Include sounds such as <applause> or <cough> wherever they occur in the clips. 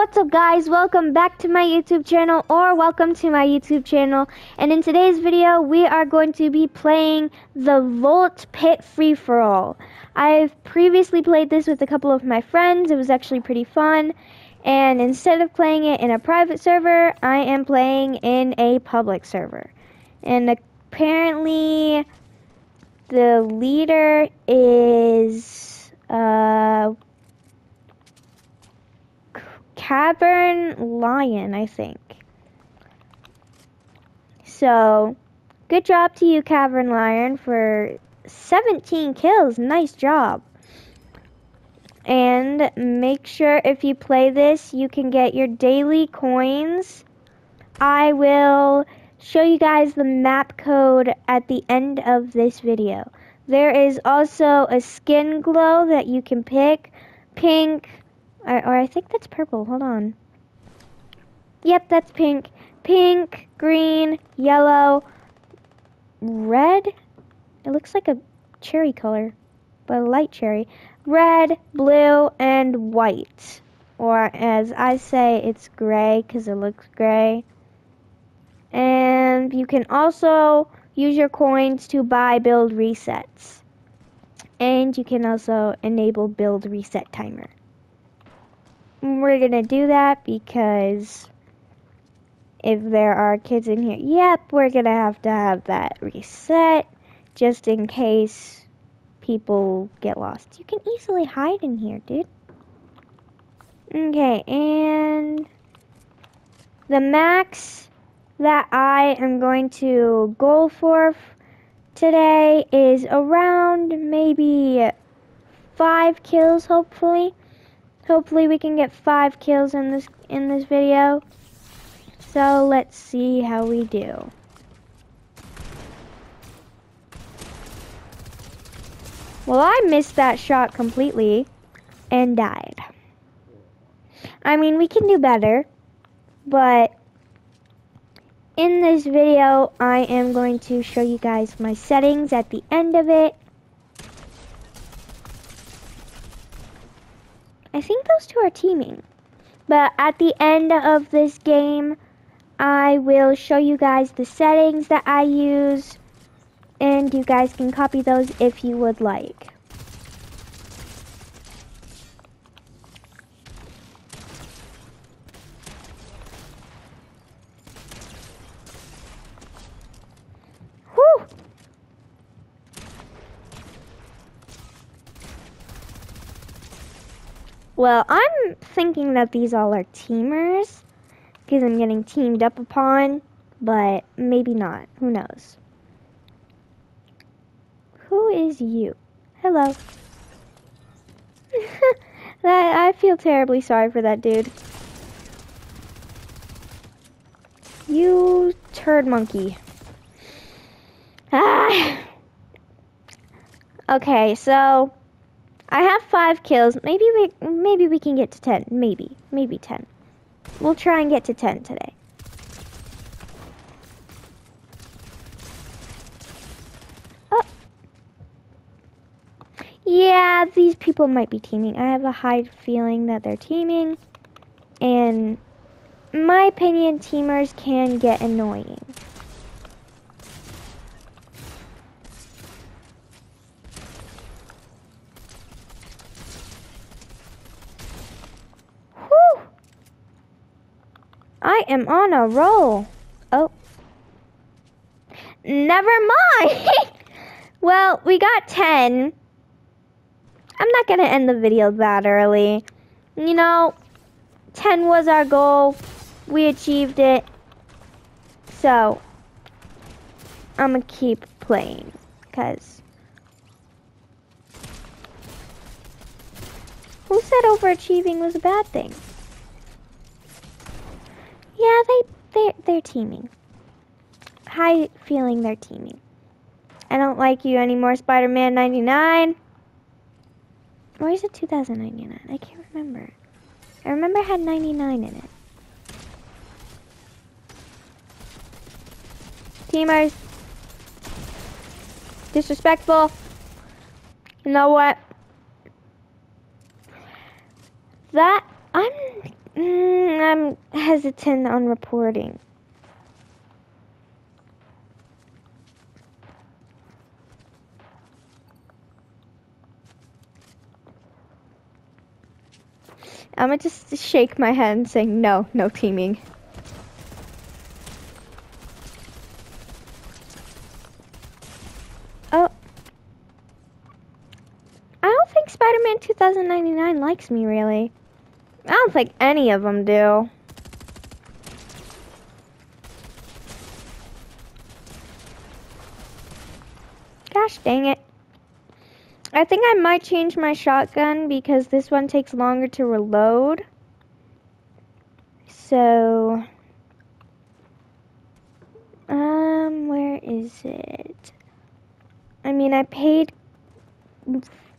what's up guys? Welcome back to my YouTube channel or welcome to my YouTube channel. And in today's video, we are going to be playing the Vault Pit Free-For-All. I've previously played this with a couple of my friends. It was actually pretty fun. And instead of playing it in a private server, I am playing in a public server. And apparently the leader is uh Cavern Lion, I think. So, good job to you, Cavern Lion, for 17 kills. Nice job. And make sure if you play this, you can get your daily coins. I will show you guys the map code at the end of this video. There is also a skin glow that you can pick. Pink, or, or I think that's purple. Hold on. Yep, that's pink. Pink, green, yellow, red. It looks like a cherry color, but a light cherry. Red, blue, and white. Or as I say, it's gray because it looks gray. And you can also use your coins to buy build resets. And you can also enable build reset timer. We're going to do that because if there are kids in here, yep, we're going to have to have that reset just in case people get lost. You can easily hide in here, dude. Okay, and the max that I am going to go for today is around maybe five kills, hopefully. Hopefully we can get five kills in this in this video. So let's see how we do. Well, I missed that shot completely and died. I mean, we can do better, but in this video, I am going to show you guys my settings at the end of it I think those two are teaming. But at the end of this game, I will show you guys the settings that I use. And you guys can copy those if you would like. Well, I'm thinking that these all are teamers because I'm getting teamed up upon, but maybe not. Who knows? Who is you? Hello. <laughs> I feel terribly sorry for that dude. You turd monkey. Ah. <laughs> Okay, so I have five kills. Maybe we maybe we can get to ten. Maybe. Maybe ten. We'll try and get to ten today. Oh. Yeah, these people might be teaming. I have a high feeling that they're teaming. And my opinion, teamers can get annoying. I am on a roll. Oh. Never mind. <laughs> well, we got 10. I'm not going to end the video that early. You know, 10 was our goal. We achieved it. So, I'm going to keep playing. Because... Who said overachieving was a bad thing? Yeah, they they they're teaming. High feeling they're teaming. I don't like you anymore, Spider-Man 99. Or is it 2099? I can't remember. I remember it had 99 in it. Teamers. Disrespectful. You know what? That, I'm... Mm, I'm hesitant on reporting. I'm gonna just shake my head and say no, no teaming. Oh. I don't think Spider-Man 2099 likes me really. Think any of them do. Gosh dang it. I think I might change my shotgun because this one takes longer to reload. So, um, where is it? I mean, I paid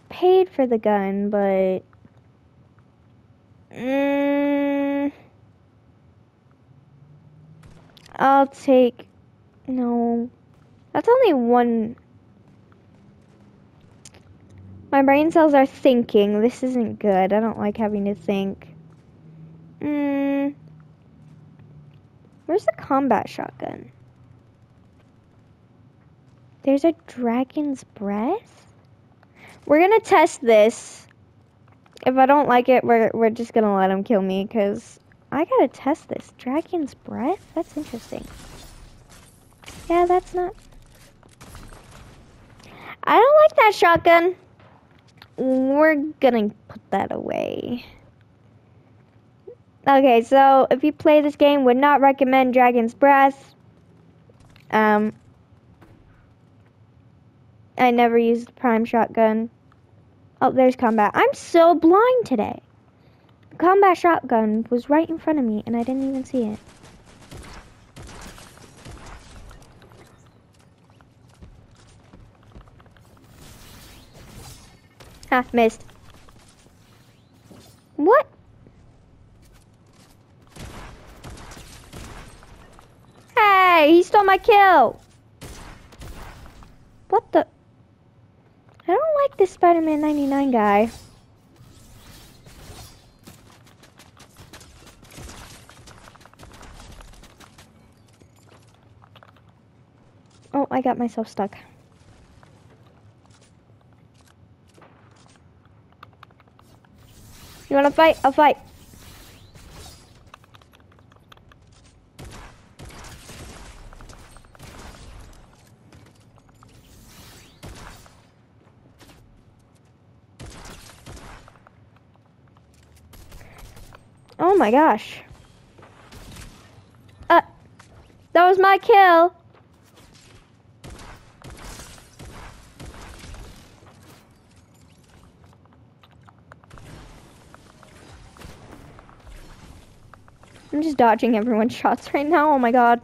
paid for the gun, but mm, I'll take no. That's only one my brain cells are thinking. This isn't good. I don't like having to think. Hmm. Where's the combat shotgun? There's a dragon's breath? We're gonna test this. If I don't like it, we're, we're just gonna let him kill me, because I gotta test this. Dragon's breath? That's interesting. Yeah, that's not... I don't like that shotgun we're gonna put that away. Okay, so if you play this game, would not recommend Dragon's Breath. Um, I never used the Prime Shotgun. Oh, there's combat. I'm so blind today. combat shotgun was right in front of me, and I didn't even see it. Ha, missed. What? Hey, he stole my kill. What the? I don't like this Spider-Man 99 guy. Oh, I got myself stuck. You wanna fight? I'll fight. Oh my gosh. Uh, that was my kill. I'm just dodging everyone's <laughs> shots right now. Oh my god.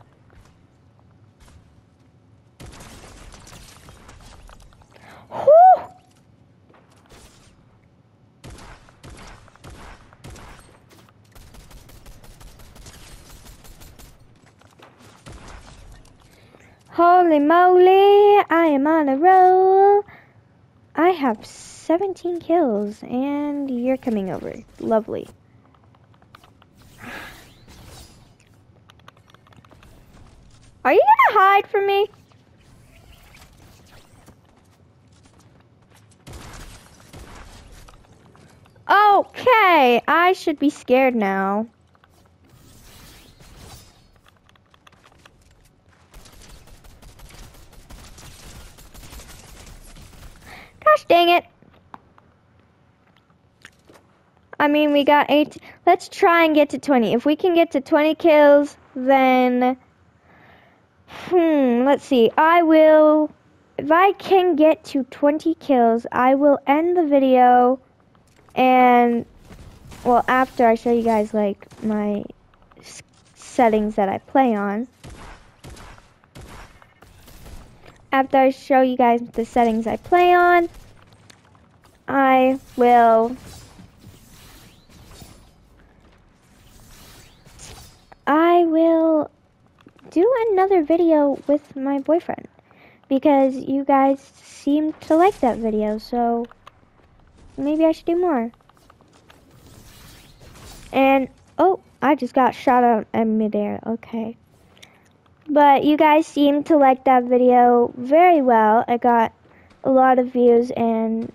I am on a roll. I have 17 kills and you're coming over. Lovely. Are you gonna hide from me? Okay, I should be scared now. Gosh dang it. I mean, we got eight. Let's try and get to 20. If we can get to 20 kills, then Hmm, let's see. I will, if I can get to 20 kills, I will end the video and, well, after I show you guys, like, my settings that I play on. After I show you guys the settings I play on, I will I will do another video with my boyfriend because you guys seem to like that video, so maybe I should do more. And, oh, I just got shot out in midair. Okay. But you guys seem to like that video very well. I got a lot of views and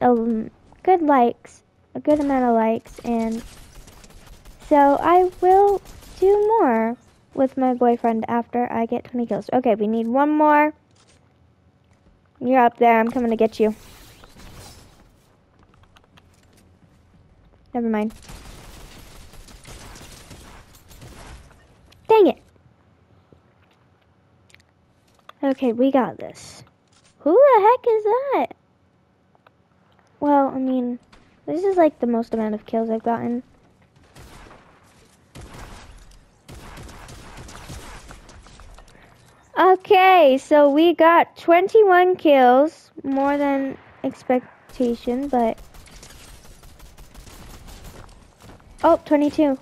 um, good likes, a good amount of likes, and so I will do more with my boyfriend after I get 20 kills. Okay, we need one more. You're up there. I'm coming to get you. Never mind. Dang it. Okay, we got this. Who the heck is that? Well, I mean, this is like the most amount of kills I've gotten. Okay, so we got 21 kills, more than expectation, but... Oh, 22.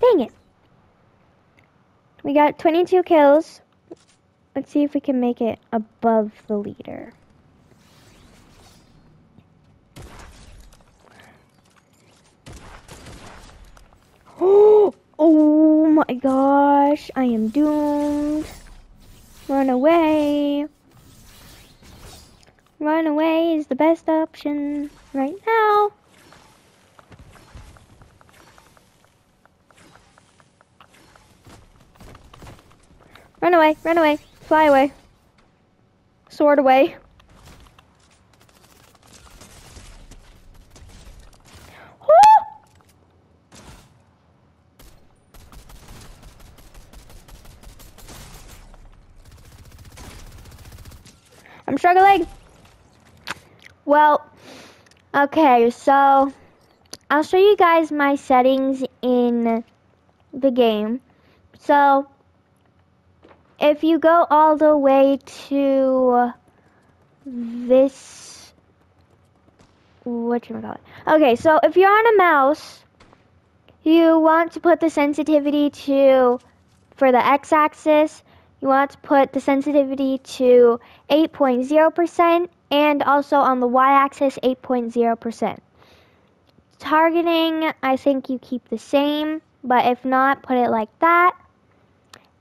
Dang it. We got 22 kills. Let's see if we can make it above the leader. Oh my gosh, I am doomed. Run away. Run away is the best option right now. Run away, run away, fly away. Sword away. I'm struggling. Well, okay, so I'll show you guys my settings in the game. So, if you go all the way to this, what you call it? Okay, so if you're on a mouse, you want to put the sensitivity to, for the x-axis, you want to put the sensitivity to 8.0% and also on the y-axis 8.0%. Targeting, I think you keep the same, but if not, put it like that.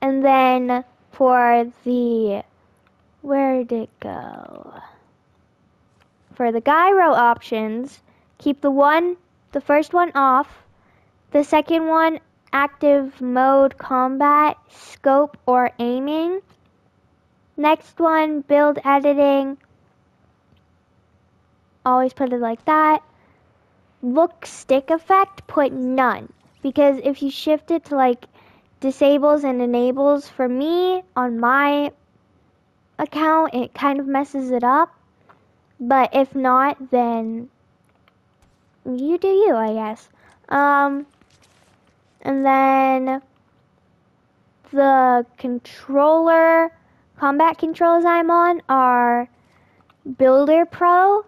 And then for the, where did it go? For the gyro options, keep the one, the first one off, the second one active mode combat, scope or aiming. Next one, build editing. Always put it like that. Look stick effect, put none. Because if you shift it to like disables and enables, for me, on my account, it kind of messes it up. But if not, then you do you, I guess. Um, and then the controller, combat controls I'm on are Builder Pro.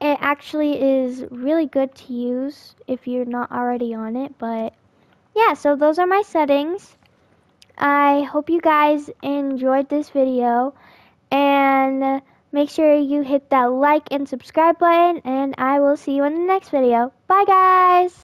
It actually is really good to use if you're not already on it, but yeah, so those are my settings. I hope you guys enjoyed this video and make sure you hit that like and subscribe button and I will see you in the next video. Bye guys!